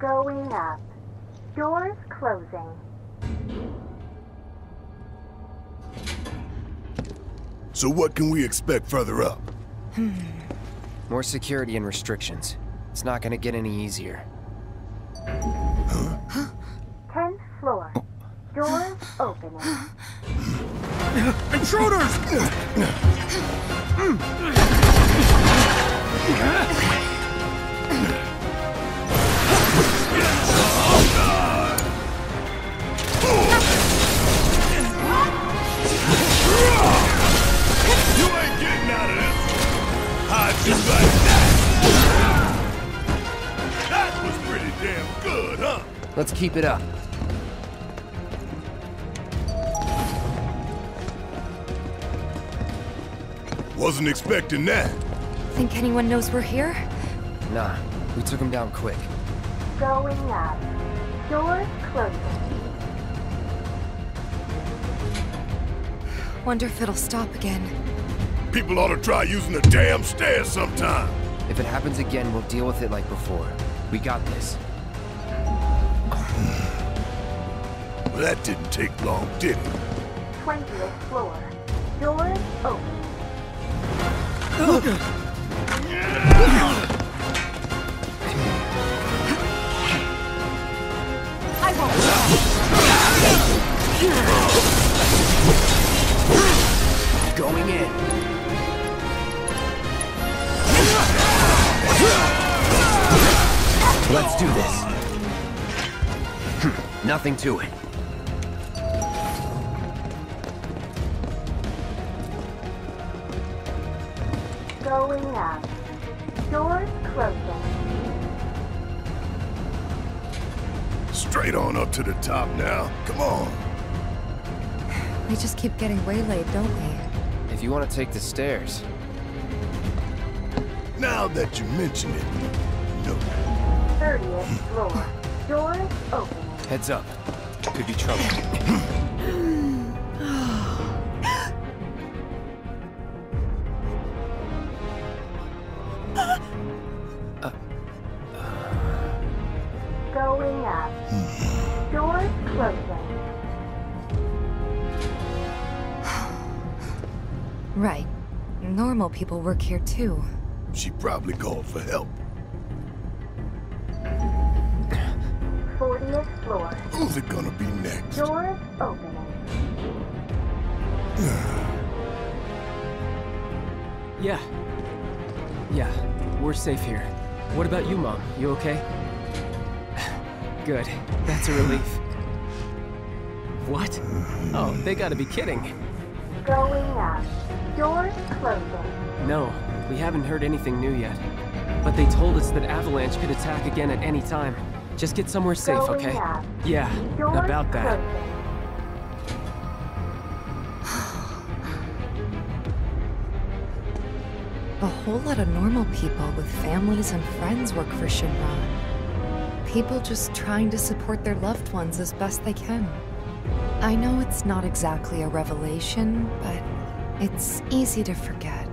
Going up. Doors closing. So what can we expect further up? Hmm. More security and restrictions. It's not gonna get any easier. Tenth floor. Doors opening. Intruders! Let's keep it up. Wasn't expecting that. Think anyone knows we're here? Nah, we took him down quick. Going up. Doors closing. Wonder if it'll stop again. People ought to try using the damn stairs sometime. If it happens again, we'll deal with it like before. We got this. Well, that didn't take long, did it? Twentieth floor. Doors open. I won't. Going in. Let's do this. Nothing to it. Going up. Doors closing. Straight on up to the top now. Come on. We just keep getting waylaid, don't we? If you want to take the stairs, Now that you mention it, no. Thirtieth floor. Doors opening. Heads up. Could be trouble. Going up. Doors closing. Right. Normal people work here too. She probably called for help. Floor. Who's it gonna be next? Doors opening. Yeah. Yeah, we're safe here. What about you, Mom? You okay? Good. That's a relief. What? Oh, they gotta be kidding. Going up. Doors closing. No, we haven't heard anything new yet. But they told us that Avalanche could attack again at any time. Just get somewhere safe, Going okay? up. Yeah, Doors about that. A whole lot of normal people with families and friends work for Shinra. People just trying to support their loved ones as best they can. I know it's not exactly a revelation, but it's easy to forget.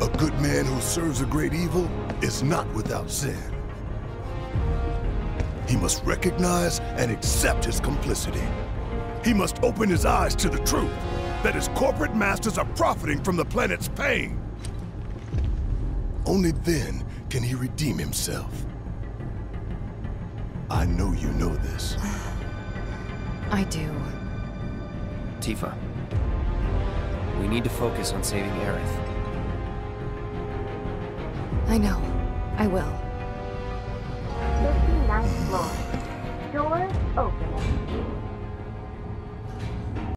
A good man who serves a great evil is not without sin. He must recognize and accept his complicity. He must open his eyes to the truth that his corporate masters are profiting from the planet's pain. Only then can he redeem himself. I know you know this. I do. Tifa. We need to focus on saving Aerith. I know. I will ninth floor. Doors open.